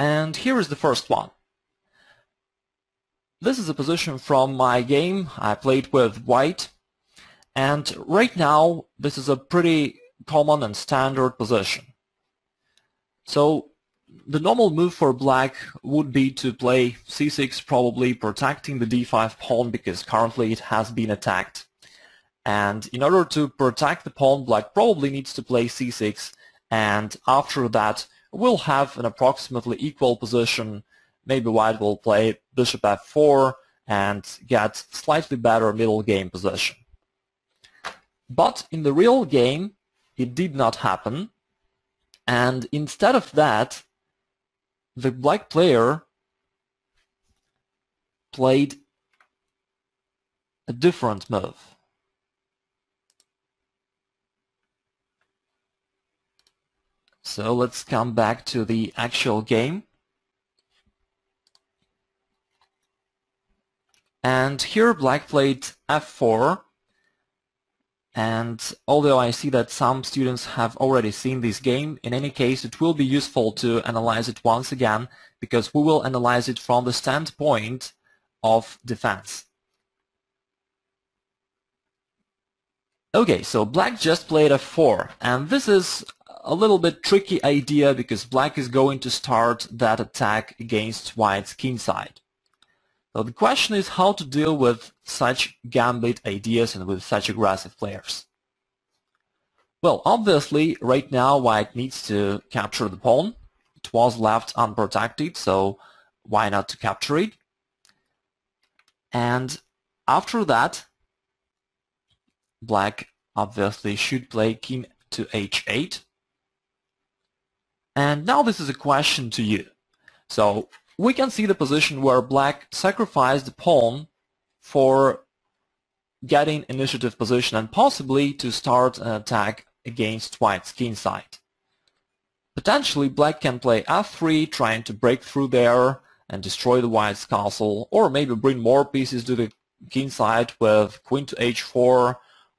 And here is the first one. This is a position from my game. I played with white. And right now, this is a pretty common and standard position. So the normal move for black would be to play c6, probably protecting the d5 pawn because currently it has been attacked. And in order to protect the pawn, black probably needs to play c6, and after that we'll have an approximately equal position. Maybe white will play bishop f4 and get slightly better middle game position. But in the real game, it did not happen. And instead of that, the black player played a different move. So let's come back to the actual game. And here black played f4 and although I see that some students have already seen this game, in any case it will be useful to analyze it once again because we will analyze it from the standpoint of defense. Okay, so black just played f4 and this is a little bit tricky idea because black is going to start that attack against white's kingside. So the question is how to deal with such gambit ideas and with such aggressive players. Well, obviously, right now white needs to capture the pawn. It was left unprotected, so why not to capture it? And after that, black obviously should play king to h8. And now this is a question to you. So we can see the position where black sacrificed the pawn for getting initiative position and possibly to start an attack against white's kingside. Potentially black can play f3 trying to break through there and destroy the white's castle or maybe bring more pieces to the kingside with queen to h4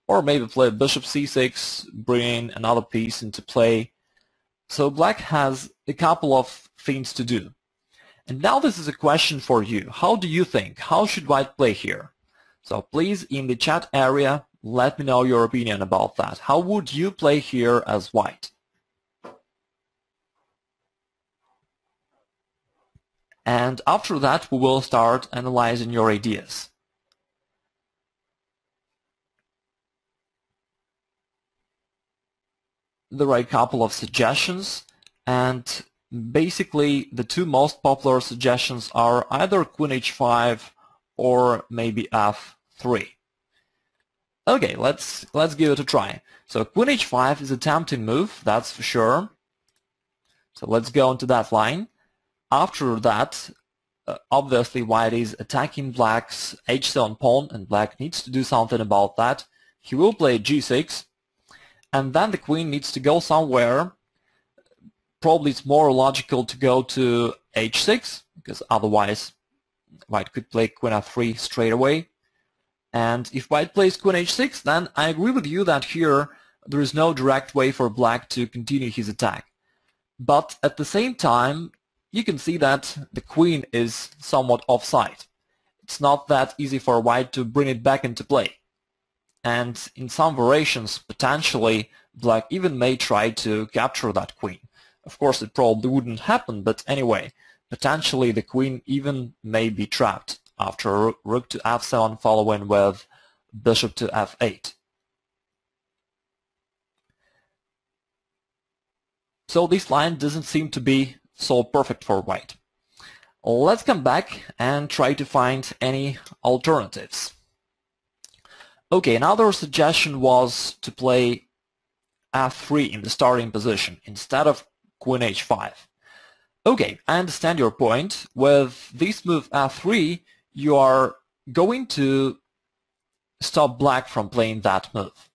or maybe play bishop c6 bringing another piece into play. So black has a couple of things to do. And now this is a question for you. How do you think? How should white play here? So please, in the chat area, let me know your opinion about that. How would you play here as white? And after that, we will start analyzing your ideas. There are a couple of suggestions, and basically the two most popular suggestions are either queen h5 or maybe f3. Okay, let's let's give it a try. So queen h5 is a tempting move, that's for sure. So let's go into that line. After that, uh, obviously white is attacking black's h7 pawn and black needs to do something about that. He will play g6 and then the queen needs to go somewhere probably it's more logical to go to h6 because otherwise white could play queen f3 straight away. And if white plays queen h6, then I agree with you that here there is no direct way for black to continue his attack. But at the same time, you can see that the queen is somewhat offside. It's not that easy for white to bring it back into play. And in some variations, potentially, black even may try to capture that queen. Of course, it probably wouldn't happen, but anyway, potentially the queen even may be trapped after rook to f7 following with bishop to f8. So this line doesn't seem to be so perfect for white. Let's come back and try to find any alternatives. Okay, another suggestion was to play f3 in the starting position instead of queen h5. Okay, I understand your point. With this move f3, you are going to stop black from playing that move.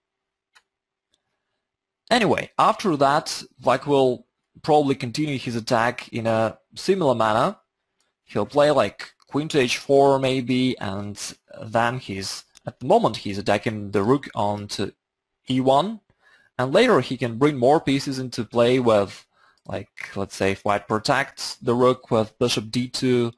Anyway, after that, black will probably continue his attack in a similar manner. He'll play like queen to h4 maybe, and then he's, at the moment he's attacking the rook onto e1, and later he can bring more pieces into play with Like, let's say if white protects the rook with bishop d2,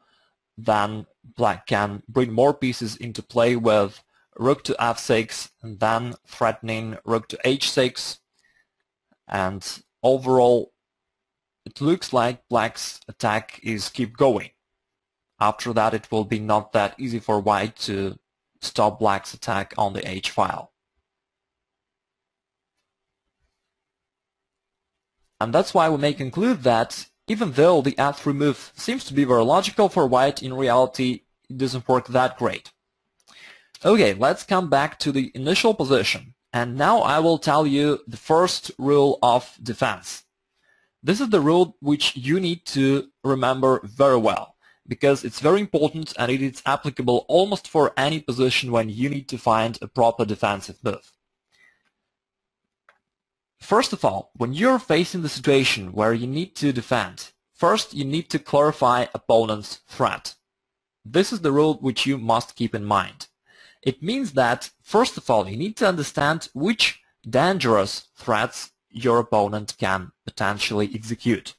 then black can bring more pieces into play with rook to f6 and then threatening rook to h6. And overall, it looks like black's attack is keep going. After that, it will be not that easy for white to stop black's attack on the h file. And that's why we may conclude that even though the f3 move seems to be very logical for white, in reality it doesn't work that great. Okay, let's come back to the initial position. And now I will tell you the first rule of defense. This is the rule which you need to remember very well because it's very important and it is applicable almost for any position when you need to find a proper defensive move. First of all, when you're facing the situation where you need to defend, first you need to clarify opponent's threat. This is the rule which you must keep in mind. It means that, first of all, you need to understand which dangerous threats your opponent can potentially execute.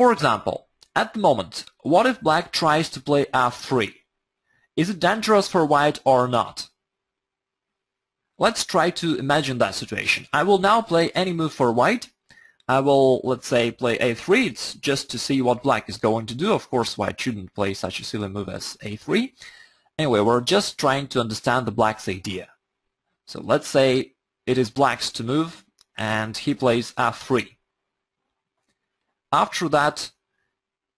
For example, at the moment, what if black tries to play f3? Is it dangerous for white or not? Let's try to imagine that situation. I will now play any move for white. I will, let's say, play a3. It's just to see what black is going to do. Of course, white shouldn't play such a silly move as a3. Anyway, we're just trying to understand the black's idea. So let's say it is black's to move, and he plays f3. After that,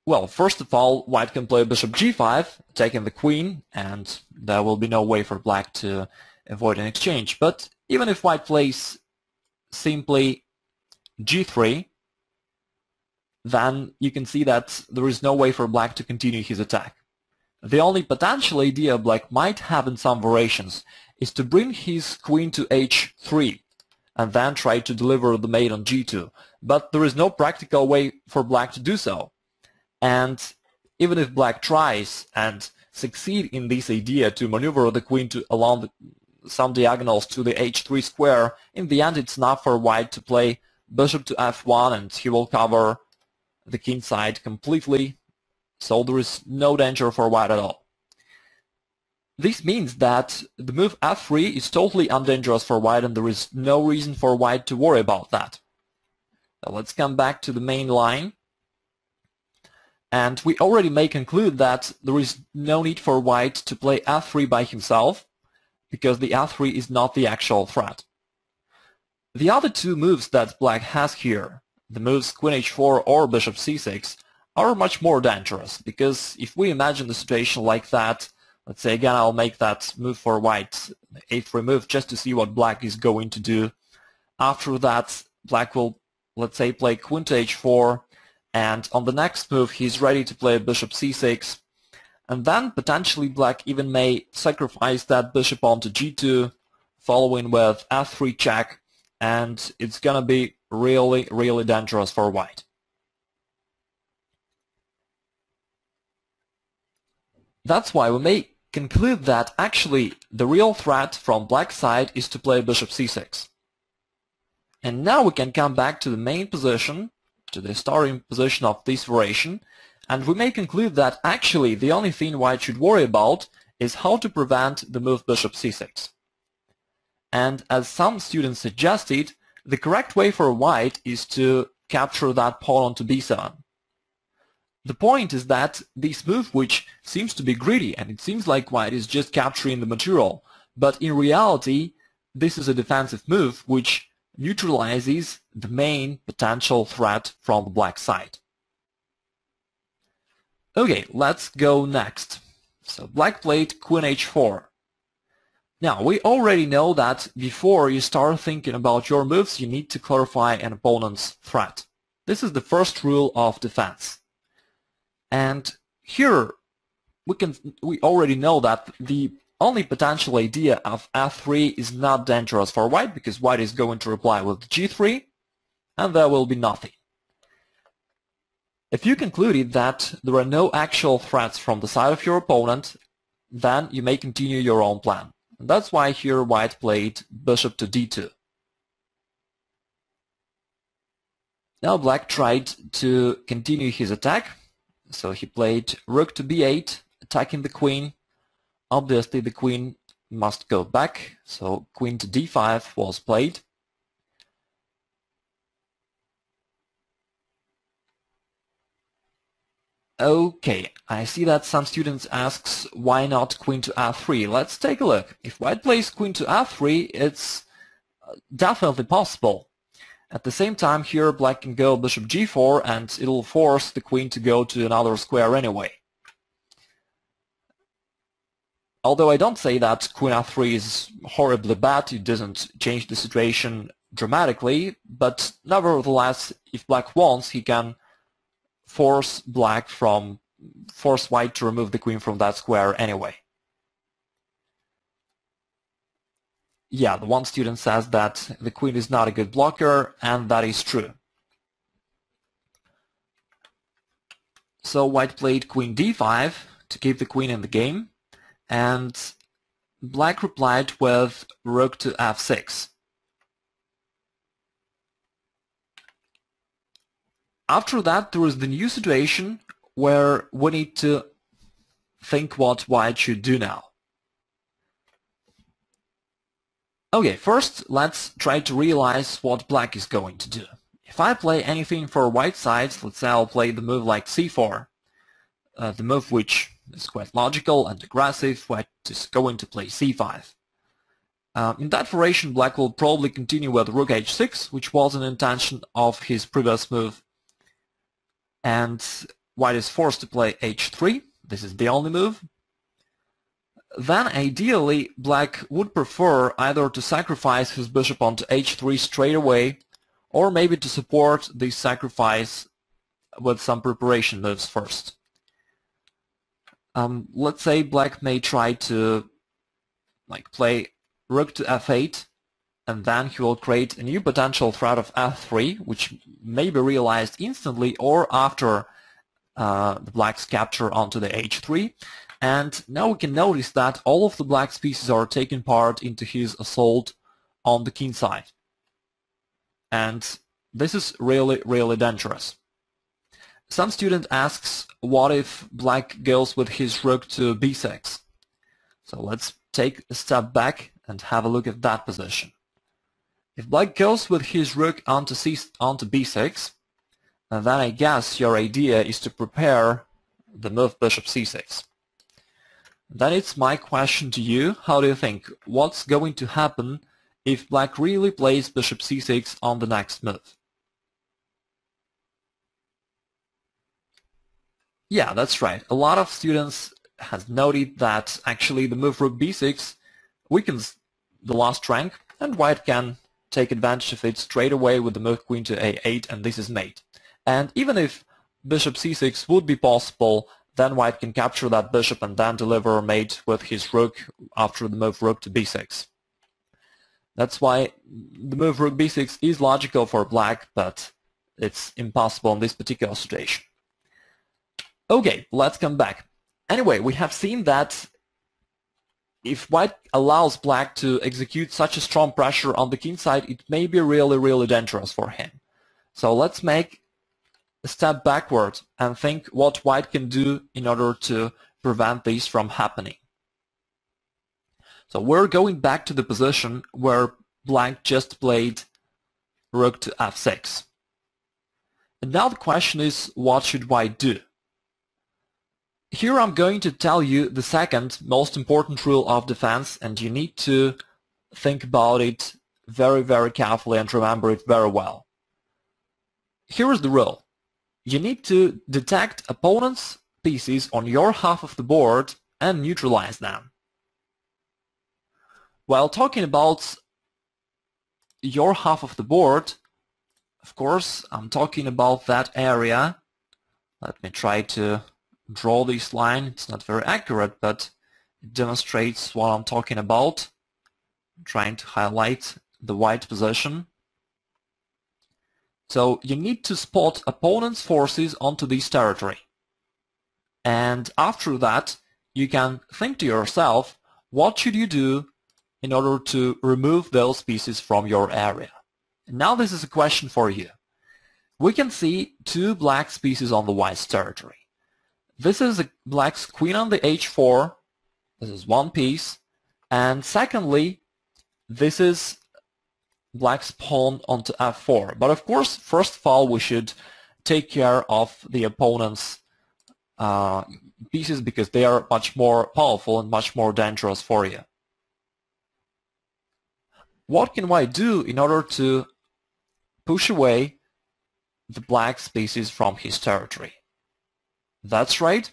well, first of all, white can play bishop g5, taking the queen, and there will be no way for black to avoid an exchange. But even if white plays simply g3, then you can see that there is no way for black to continue his attack. The only potential idea black might have in some variations is to bring his queen to h3 and then try to deliver the mate on g2. But there is no practical way for black to do so. And even if black tries and succeed in this idea to maneuver the queen to along the, some diagonals to the h3 square, in the end it's not for white to play bishop to f1 and he will cover the king side completely, so there is no danger for white at all. This means that the move f3 is totally undangerous for white and there is no reason for white to worry about that. Now let's come back to the main line. And we already may conclude that there is no need for white to play f3 by himself because the f3 is not the actual threat. The other two moves that black has here, the moves queen h4 or bishop c6, are much more dangerous because if we imagine the situation like that, let's say again I'll make that move for white, a3 move just to see what black is going to do. After that, black will, let's say, play queen to h4, and on the next move he's ready to play bishop c6, and then potentially black even may sacrifice that bishop onto g2, following with f3 check, and it's gonna be really, really dangerous for white. That's why we may conclude that actually the real threat from black side is to play bishop c6. And now we can come back to the main position, to the starting position of this variation, and we may conclude that actually the only thing white should worry about is how to prevent the move bishop c6. And as some students suggested, the correct way for white is to capture that pawn onto b7. The point is that this move, which seems to be greedy, and it seems like white is just capturing the material, but in reality, this is a defensive move which neutralizes the main potential threat from the black side. Okay, let's go next. So black played queen h4. Now, we already know that before you start thinking about your moves, you need to clarify an opponent's threat. This is the first rule of defense. And here, we can we already know that the only potential idea of f3 is not dangerous for white because white is going to reply with g3 and there will be nothing. If you concluded that there are no actual threats from the side of your opponent, then you may continue your own plan. And that's why here white played bishop to d2. Now black tried to continue his attack, so he played rook to b8, attacking the queen. Obviously the queen must go back, so queen to d5 was played. Okay, I see that some students asks why not queen to f3. Let's take a look. If white plays queen to f3, it's uh, definitely possible. At the same time, here black can go bishop g4 and it'll force the queen to go to another square anyway. Although I don't say that queen f3 is horribly bad, it doesn't change the situation dramatically, but nevertheless, if black wants, he can force black from force white to remove the queen from that square anyway. Yeah, the one student says that the queen is not a good blocker, and that is true. So white played queen d5 to keep the queen in the game, and black replied with rook to f6. After that, there is the new situation where we need to think what white should do now. Okay, first let's try to realize what black is going to do. If I play anything for white sides, let's say I'll play the move like c4, uh, the move which is quite logical and aggressive, white is going to play c5. Um, in that variation, black will probably continue with rook h6, which was an intention of his previous move. And white is forced to play h3. This is the only move then ideally black would prefer either to sacrifice his bishop onto h3 straight away or maybe to support the sacrifice with some preparation moves first. Um, let's say black may try to like play rook to f8 and then he will create a new potential threat of f3 which may be realized instantly or after uh, the black's capture onto the h3 and now we can notice that all of the black pieces are taking part into his assault on the king side. And this is really, really dangerous. Some student asks, what if black goes with his rook to b6? So let's take a step back and have a look at that position. If black goes with his rook onto, C, onto b6, then I guess your idea is to prepare the move bishop c6. Then it's my question to you. How do you think? What's going to happen if black really plays bishop c6 on the next move? Yeah, that's right. A lot of students has noted that actually the move rook b6 weakens the last rank and white can take advantage of it straight away with the move queen to a8 and this is mate. And even if bishop c6 would be possible, then white can capture that bishop and then deliver mate with his rook after the move rook to b6. That's why the move rook b6 is logical for black, but it's impossible in this particular situation. Okay, let's come back. Anyway, we have seen that if white allows black to execute such a strong pressure on the king side, it may be really, really dangerous for him. So let's make step backward and think what white can do in order to prevent this from happening. So we're going back to the position where black just played rook to f6. And now the question is, what should white do? Here I'm going to tell you the second most important rule of defense and you need to think about it very, very carefully and remember it very well. Here is the rule you need to detect opponents' pieces on your half of the board and neutralize them. While talking about your half of the board, of course, I'm talking about that area. Let me try to draw this line. It's not very accurate, but it demonstrates what I'm talking about. I'm trying to highlight the white position. So you need to spot opponent's forces onto this territory. And after that, you can think to yourself, what should you do in order to remove those pieces from your area? Now this is a question for you. we can see two black pieces on the white's territory. This is the black's queen on the h4, this is one piece, and secondly, this is black's pawn onto f4. But of course, first of all, we should take care of the opponent's uh, pieces because they are much more powerful and much more dangerous for you. What can white do in order to push away the black species from his territory? That's right,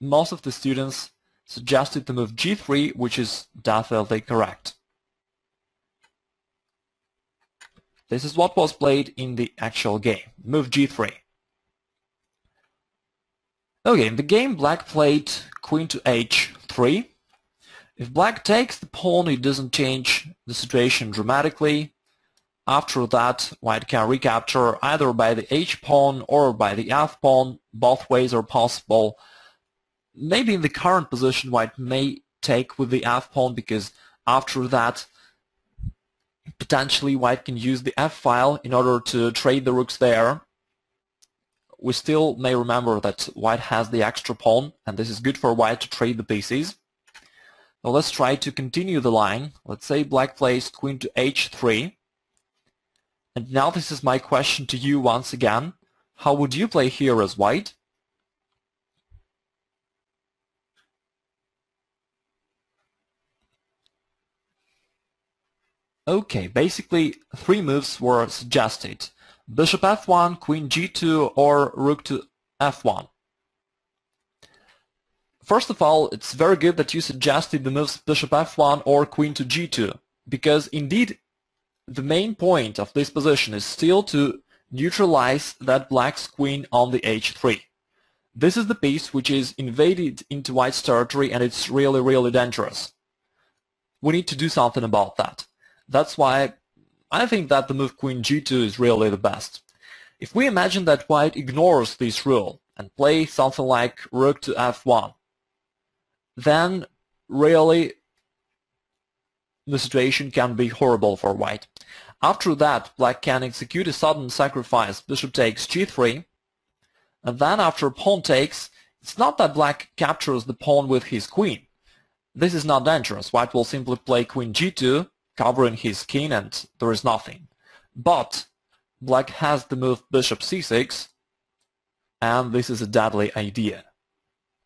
most of the students suggested the move g3, which is definitely correct. This is what was played in the actual game, move g3. Okay, in the game black played queen to h3. If black takes the pawn, it doesn't change the situation dramatically. After that, white can recapture either by the h-pawn or by the f-pawn. Both ways are possible. Maybe in the current position, white may take with the f-pawn because after that, potentially white can use the f-file in order to trade the rooks there we still may remember that white has the extra pawn, and this is good for white to trade the pieces. Now let's try to continue the line. Let's say black plays queen to h3. And now this is my question to you once again. How would you play here as white? Okay, basically three moves were suggested bishop f1, queen g2, or rook to f1. First of all, it's very good that you suggested the moves bishop f1 or queen to g2, because indeed the main point of this position is still to neutralize that black's queen on the h3. This is the piece which is invaded into white's territory and it's really, really dangerous. We need to do something about that. That's why I think that the move queen g2 is really the best. If we imagine that white ignores this rule and play something like rook to f1, then really the situation can be horrible for white. After that, black can execute a sudden sacrifice, bishop takes g3, and then after pawn takes, it's not that black captures the pawn with his queen. This is not dangerous. White will simply play queen g2, covering his king and there is nothing. But black has the move bishop c6 and this is a deadly idea.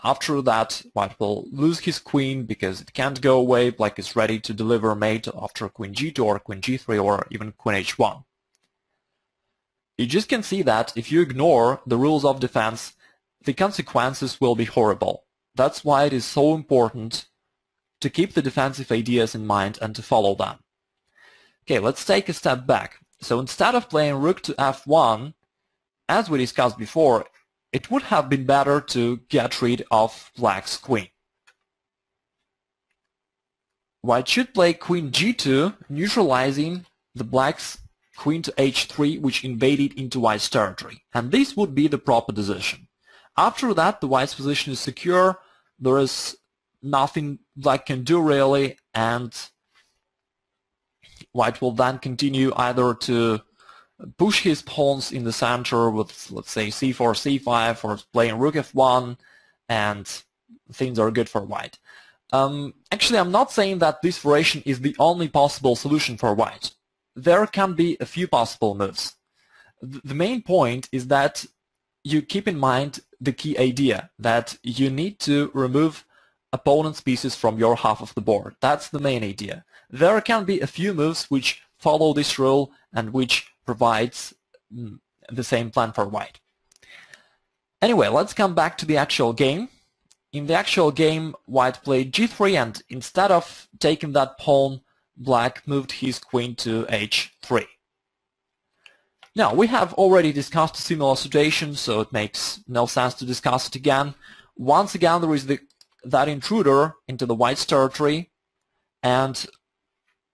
After that, white will lose his queen because it can't go away. Black is ready to deliver mate after queen g2 or queen g3 or even queen h1. You just can see that if you ignore the rules of defense, the consequences will be horrible. That's why it is so important to keep the defensive ideas in mind and to follow them. Okay, let's take a step back. So instead of playing rook to f1, as we discussed before, it would have been better to get rid of black's queen. White should play queen g2, neutralizing the black's queen to h3, which invaded into white's territory. And this would be the proper decision. After that, the white's position is secure. There is nothing black can do really and white will then continue either to push his pawns in the center with let's say c4 c5 or playing rook f1 and things are good for white. Um, actually I'm not saying that this variation is the only possible solution for white. There can be a few possible moves. The main point is that you keep in mind the key idea that you need to remove opponent's pieces from your half of the board. That's the main idea. There can be a few moves which follow this rule and which provides mm, the same plan for white. Anyway, let's come back to the actual game. In the actual game, white played g3 and instead of taking that pawn, black moved his queen to h3. Now, we have already discussed a similar situation, so it makes no sense to discuss it again. Once again, there is the that intruder into the white's territory and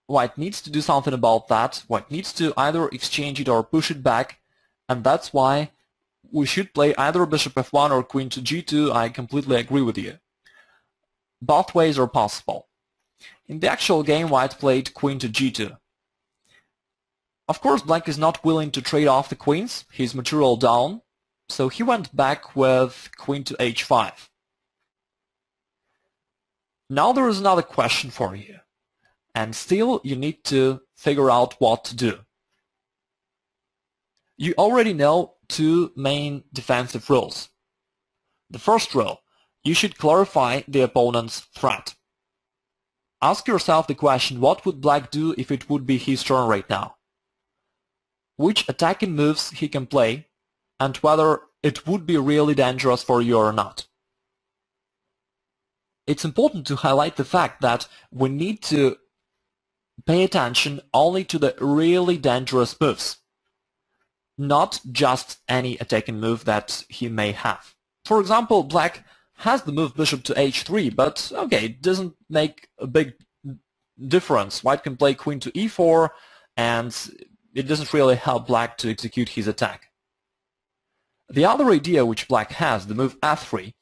white needs to do something about that. White needs to either exchange it or push it back and that's why we should play either bishop f1 or queen to g2. I completely agree with you. Both ways are possible. In the actual game, white played queen to g2. Of course, black is not willing to trade off the queens. He's material down. So he went back with queen to h5. Now there is another question for you. And still you need to figure out what to do. You already know two main defensive rules. The first rule, you should clarify the opponent's threat. Ask yourself the question, what would black do if it would be his turn right now? Which attacking moves he can play, and whether it would be really dangerous for you or not. It's important to highlight the fact that we need to pay attention only to the really dangerous moves, not just any attacking move that he may have. For example, black has the move bishop to h3, but okay, it doesn't make a big difference. White can play queen to e4, and it doesn't really help black to execute his attack. The other idea which black has, the move f3,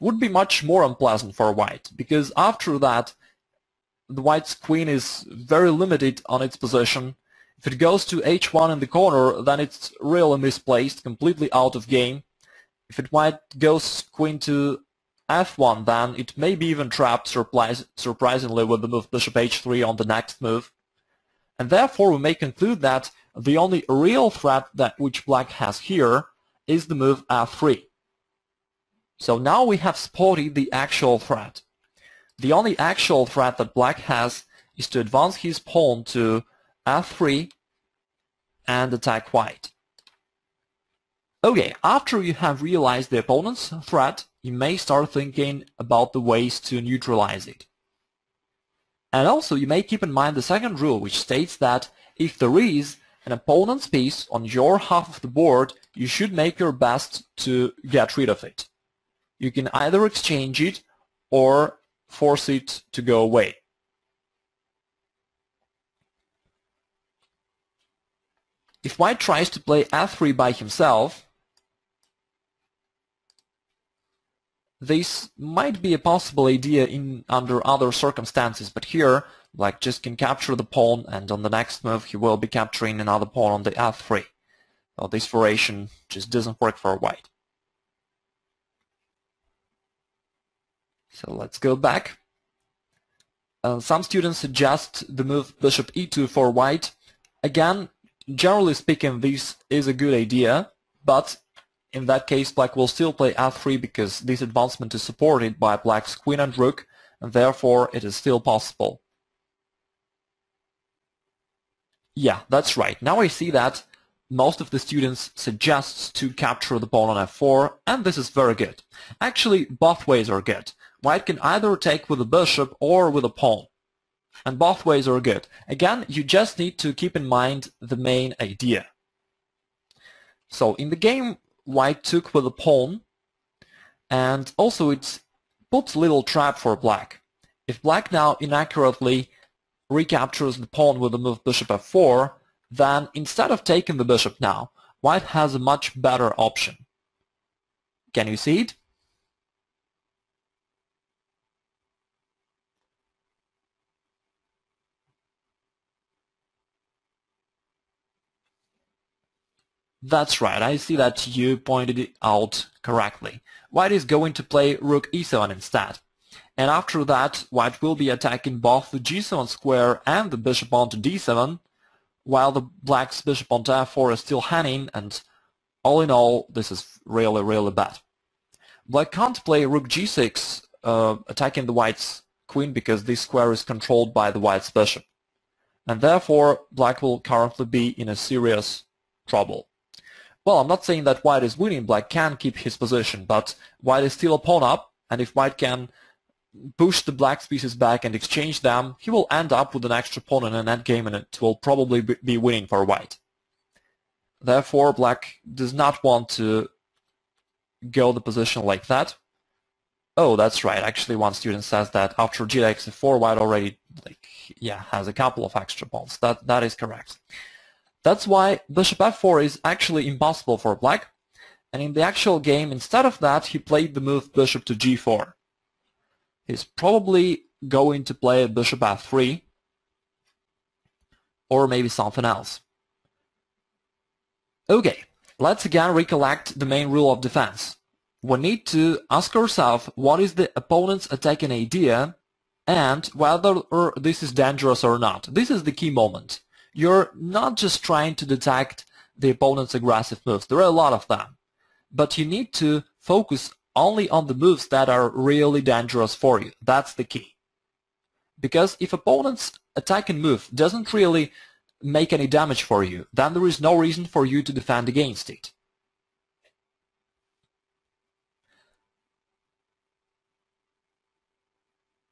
would be much more unpleasant for white, because after that, the white's queen is very limited on its position. If it goes to h1 in the corner, then it's really misplaced, completely out of game. If it white goes queen to f1, then it may be even trapped surprisingly with the move bishop h3 on the next move. And therefore we may conclude that the only real threat that which black has here is the move f3. So now we have spotted the actual threat. The only actual threat that black has is to advance his pawn to f3 and attack white. Okay, after you have realized the opponent's threat, you may start thinking about the ways to neutralize it. And also, you may keep in mind the second rule, which states that if there is an opponent's piece on your half of the board, you should make your best to get rid of it. You can either exchange it or force it to go away. If white tries to play f3 by himself, this might be a possible idea in under other circumstances, but here black just can capture the pawn and on the next move he will be capturing another pawn on the f3. Well, this variation just doesn't work for white. So let's go back. Uh, some students suggest the move bishop e2 for white. Again, generally speaking, this is a good idea, but in that case, black will still play f3 because this advancement is supported by black's queen and rook, and therefore it is still possible. Yeah, that's right. Now I see that most of the students suggests to capture the pawn on f4, and this is very good. Actually, both ways are good. White can either take with a bishop or with a pawn. And both ways are good. Again, you just need to keep in mind the main idea. So in the game, white took with a pawn, and also it puts a little trap for black. If black now inaccurately recaptures the pawn with the move bishop f4, then instead of taking the bishop now, white has a much better option. Can you see it? That's right, I see that you pointed it out correctly. White is going to play rook e7 instead. And after that, white will be attacking both the g7 square and the bishop onto d7, while the black's bishop onto f4 is still hanging, and all in all, this is really, really bad. Black can't play rook g6, uh, attacking the white's queen because this square is controlled by the white's bishop. And therefore, black will currently be in a serious trouble. Well, I'm not saying that white is winning, black can keep his position, but white is still a pawn up, and if white can push the black pieces back and exchange them, he will end up with an extra pawn in an endgame and it will probably be winning for white. Therefore, black does not want to go the position like that. Oh, that's right. Actually, one student says that after g takes f4, white already like yeah has a couple of extra pawns. That that is correct. That's why bishop f4 is actually impossible for black. And in the actual game, instead of that, he played the move bishop to g4. He's probably going to play bishop f3 or maybe something else. Okay, let's again recollect the main rule of defense. We need to ask ourselves what is the opponent's attacking idea and whether this is dangerous or not. This is the key moment. You're not just trying to detect the opponent's aggressive moves. There are a lot of them. But you need to focus only on the moves that are really dangerous for you. That's the key. Because if opponent's attacking move doesn't really make any damage for you, then there is no reason for you to defend against it.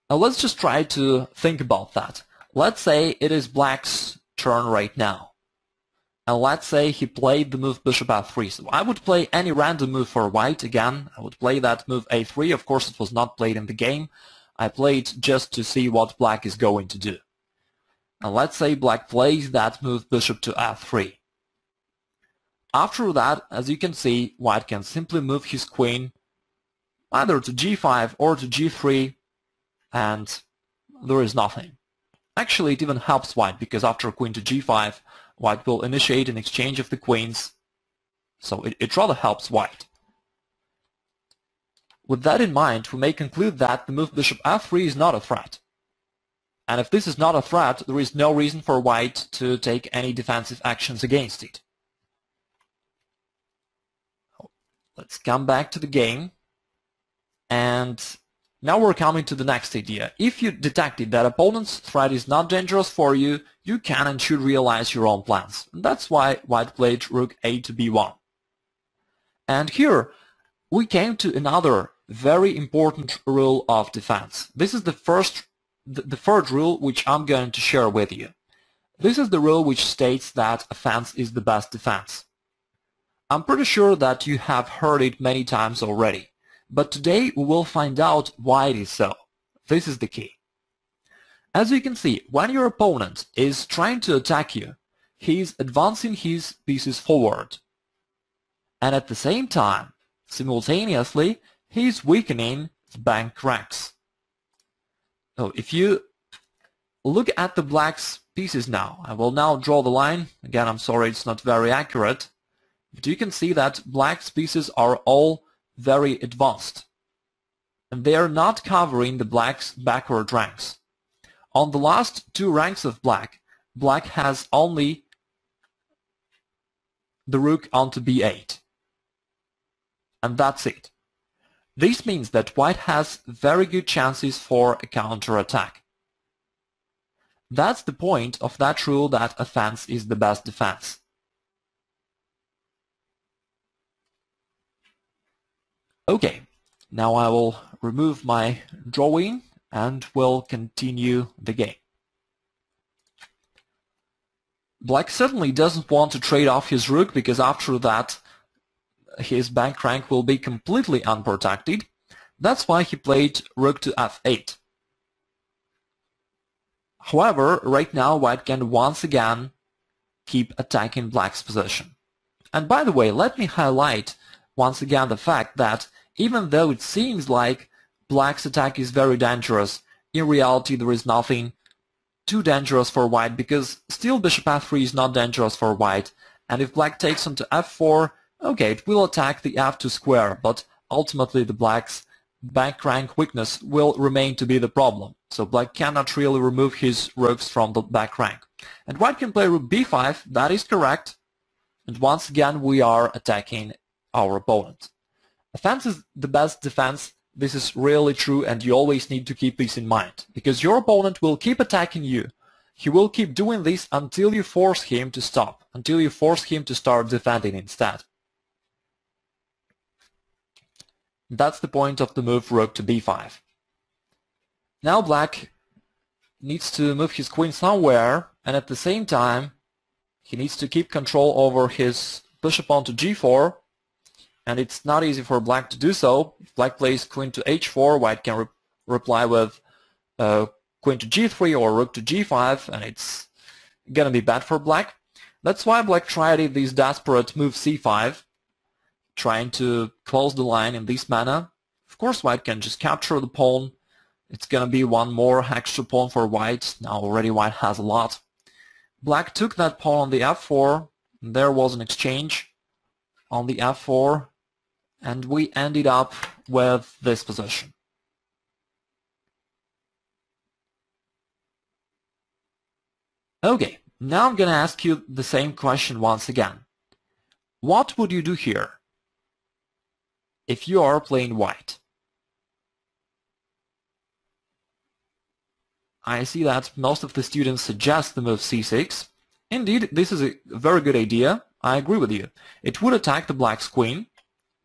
Now let's just try to think about that. Let's say it is black's turn right now. And let's say he played the move bishop f3. So I would play any random move for white again. I would play that move a3. Of course, it was not played in the game. I played just to see what black is going to do. And let's say black plays that move bishop to f3. After that, as you can see, white can simply move his queen either to g5 or to g3 and there is nothing. Actually, it even helps white because after queen to g5, white will initiate an exchange of the queens, so it, it rather helps white. With that in mind, we may conclude that the move bishop f3 is not a threat. And if this is not a threat, there is no reason for white to take any defensive actions against it. Let's come back to the game. And now we're coming to the next idea. If you detected that opponent's threat is not dangerous for you, you can and should realize your own plans. And that's why white played rook a to b1. And here we came to another very important rule of defense. This is the first, the, the third rule which I'm going to share with you. This is the rule which states that offense is the best defense. I'm pretty sure that you have heard it many times already. But today we will find out why it is so. This is the key. As you can see, when your opponent is trying to attack you, he is advancing his pieces forward. And at the same time, simultaneously, he is weakening the back ranks. So if you look at the black's pieces now, I will now draw the line. Again, I'm sorry it's not very accurate. But you can see that black's pieces are all very advanced. And they are not covering the black's backward ranks. On the last two ranks of black, black has only the rook onto b8. And that's it. This means that white has very good chances for a counterattack. That's the point of that rule that offense is the best defense. Okay, now I will remove my drawing and will continue the game. Black certainly doesn't want to trade off his rook because after that his back rank will be completely unprotected. That's why he played rook to f8. However, right now white can once again keep attacking black's position. And by the way, let me highlight once again the fact that even though it seems like black's attack is very dangerous, in reality there is nothing too dangerous for white because still bishop f3 is not dangerous for white and if black takes on to f4, okay, it will attack the f2 square, but ultimately the black's back rank weakness will remain to be the problem. So black cannot really remove his rooks from the back rank. And white can play rook b5, that is correct. And once again we are attacking our opponent. Offense is the best defense. This is really true and you always need to keep this in mind because your opponent will keep attacking you. He will keep doing this until you force him to stop, until you force him to start defending instead. That's the point of the move rook to b5. Now black needs to move his queen somewhere and at the same time he needs to keep control over his bishop onto g4 and it's not easy for black to do so. Black plays queen to h4, white can re reply with uh, queen to g3 or rook to g5, and it's gonna be bad for black. That's why black tried this desperate move c5, trying to close the line in this manner. Of course, white can just capture the pawn. It's gonna be one more extra pawn for white. Now already white has a lot. Black took that pawn on the f4, there was an exchange on the f4 and we ended up with this position. Okay, now I'm going to ask you the same question once again. What would you do here if you are playing white? I see that most of the students suggest the move c6. Indeed, this is a very good idea. I agree with you. It would attack the black's queen,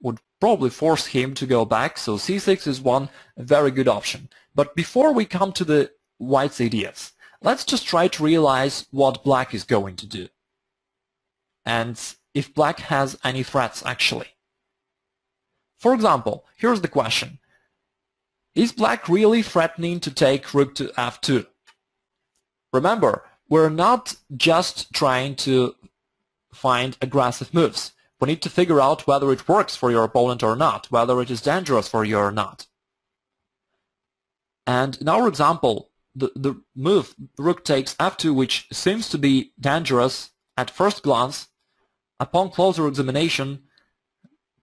would probably force him to go back, so c6 is one very good option. But before we come to the white's ideas, let's just try to realize what black is going to do. And if black has any threats actually. For example, here's the question. Is black really threatening to take rook to f2? Remember, we're not just trying to find aggressive moves. We need to figure out whether it works for your opponent or not, whether it is dangerous for you or not. And in our example, the, the move rook takes f2, which seems to be dangerous at first glance, upon closer examination,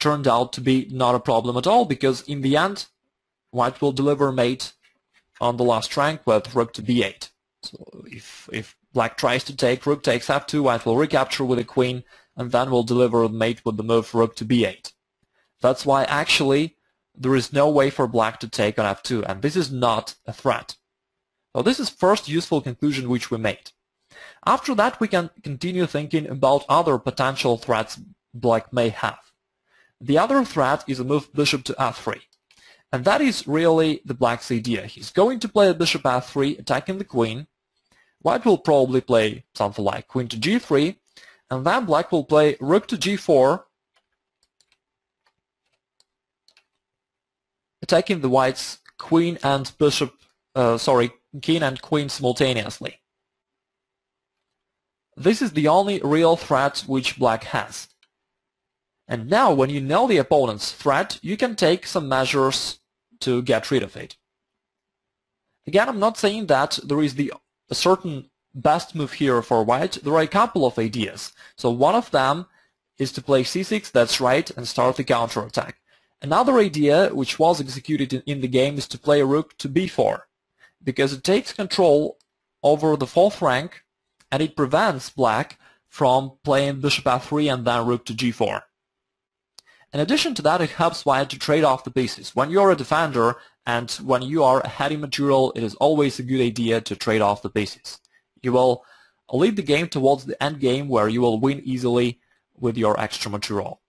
turned out to be not a problem at all, because in the end, white will deliver mate on the last rank with rook to b8. So if, if black tries to take, rook takes f2, white will recapture with a queen, and then we'll deliver a mate with the move rook to b8. That's why actually there is no way for black to take on f2, and this is not a threat. So this is first useful conclusion which we made. After that we can continue thinking about other potential threats black may have. The other threat is a move bishop to f3. And that is really the black's idea. He's going to play bishop f3, attacking the queen. White will probably play something like queen to g3, and then black will play rook to g4, attacking the white's queen and bishop, uh, sorry, king and queen simultaneously. This is the only real threat which black has. And now when you know the opponent's threat, you can take some measures to get rid of it. Again, I'm not saying that there is the a certain best move here for white. There are a couple of ideas. So one of them is to play c6, that's right, and start the counterattack. Another idea, which was executed in, the game, is to play rook to b4, because it takes control over the fourth rank, and it prevents black from playing bishop f3 and then rook to g4. In addition to that, it helps white to trade off the pieces. When you're a defender and when you are a heady material, it is always a good idea to trade off the pieces. You will lead the game towards the end game where you will win easily with your extra material.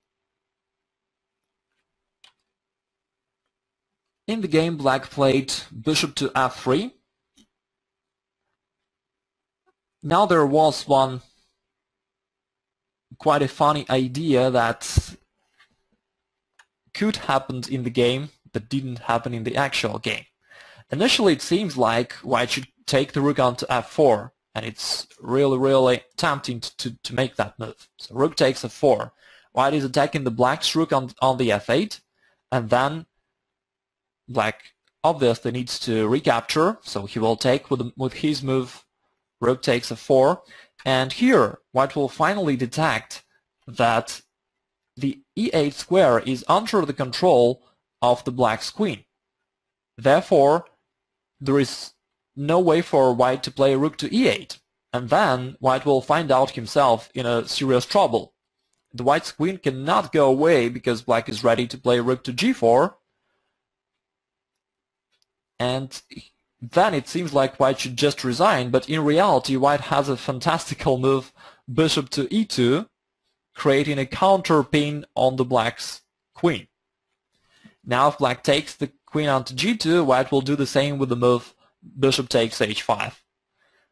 In the game, black played bishop to f3. Now there was one quite a funny idea that could happen in the game but didn't happen in the actual game. Initially it seems like white should take the rook onto f4 and it's really really tempting to, to make that move. So rook takes f4. White is attacking the black's rook on, on the f8 and then black obviously needs to recapture so he will take with, with his move rook takes f4 and here white will finally detect that the e8 square is under the control of the black's queen. Therefore, there is no way for white to play rook to e8, and then white will find out himself in a serious trouble. The white's queen cannot go away because black is ready to play rook to g4, and then it seems like white should just resign, but in reality white has a fantastical move bishop to e2, creating a counter pin on the black's queen. Now if black takes the queen onto g2, white will do the same with the move bishop takes h5.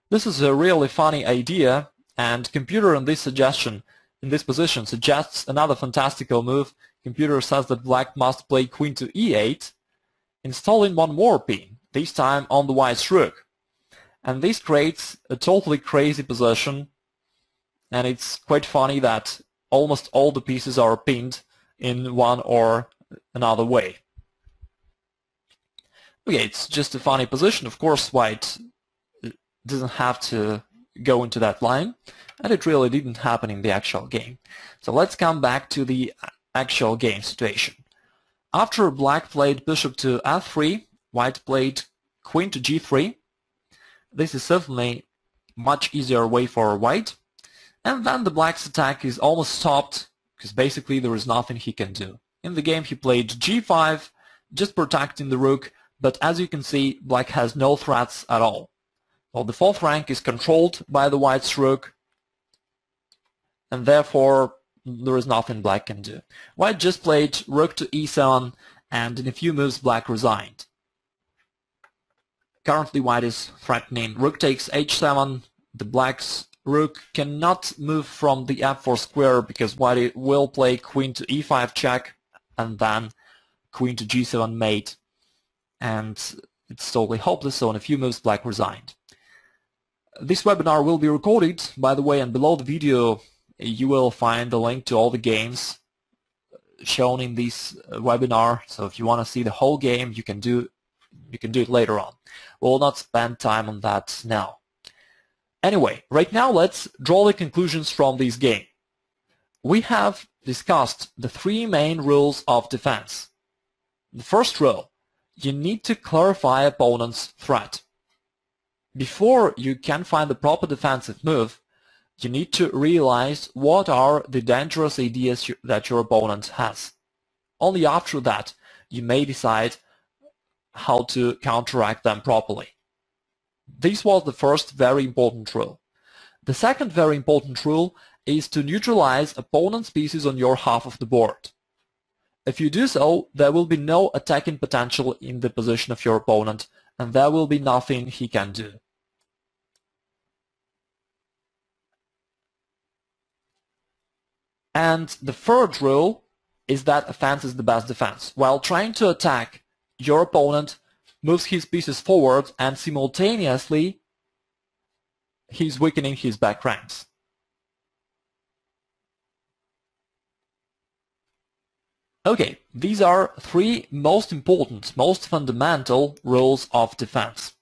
This is a really funny idea, and computer in this suggestion, in this position, suggests another fantastical move. Computer says that black must play queen to e8, installing one more pin, this time on the white's rook. And this creates a totally crazy position, and it's quite funny that almost all the pieces are pinned in one or another way. Okay, it's just a funny position. Of course, white uh, doesn't have to go into that line, and it really didn't happen in the actual game. So let's come back to the actual game situation. After black played bishop to f3, white played queen to g3. This is certainly much easier way for white. And then the black's attack is almost stopped because basically there is nothing he can do. In the game he played g5, just protecting the rook, but as you can see, black has no threats at all. Well, the fourth rank is controlled by the white's rook, and therefore there is nothing black can do. White just played rook to e7, and in a few moves black resigned. Currently white is threatening rook takes h7, the black's rook cannot move from the f4 square because white will play queen to e5 check, and then queen to g7 mate, and it's totally hopeless, so in a few moves black resigned. This webinar will be recorded, by the way, and below the video you will find the link to all the games shown in this webinar. So if you want to see the whole game, you can do you can do it later on. We'll not spend time on that now. Anyway, right now let's draw the conclusions from this game. We have discussed the three main rules of defense. The first rule, you need to clarify opponent's threat. Before you can find the proper defensive move, you need to realize what are the dangerous ideas that your opponent has. Only after that, you may decide how to counteract them properly. This was the first very important rule. The second very important rule is to neutralize opponent's pieces on your half of the board. If you do so, there will be no attacking potential in the position of your opponent, and there will be nothing he can do. And the third rule is that offense is the best defense. While trying to attack, your opponent moves his pieces forward and simultaneously he's weakening his back ranks. Okay, these are three most important, most fundamental rules of defense.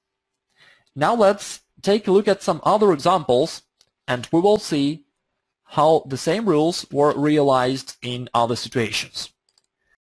Now let's take a look at some other examples and we will see how the same rules were realized in other situations.